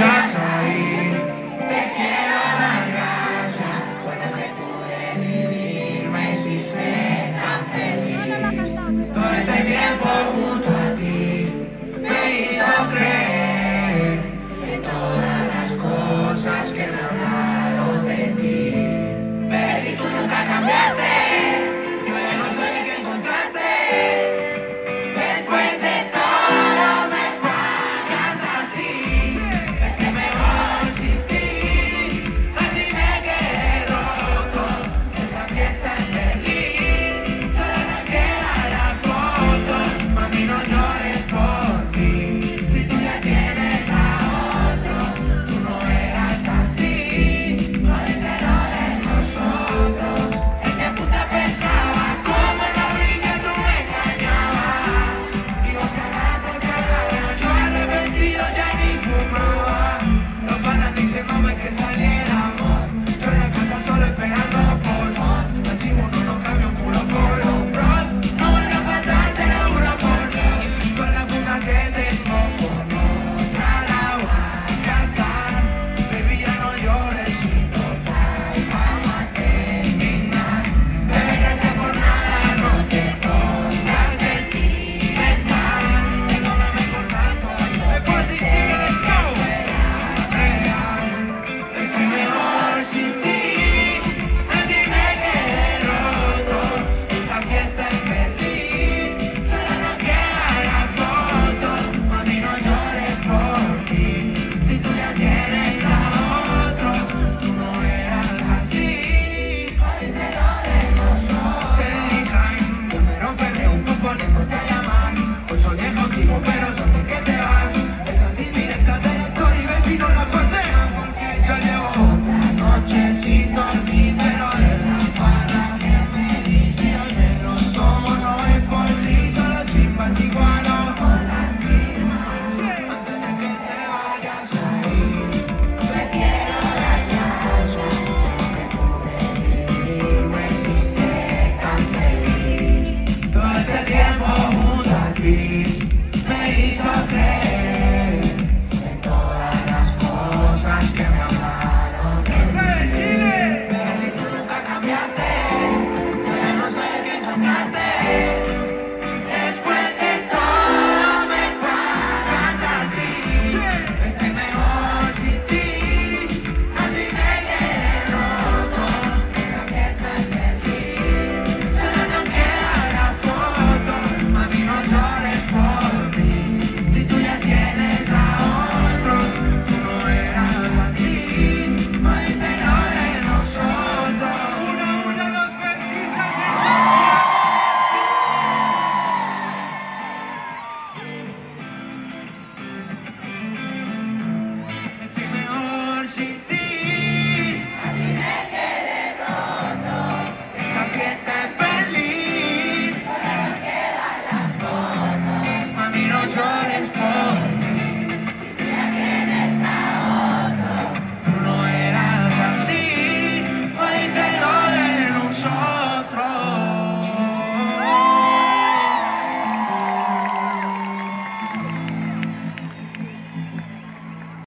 God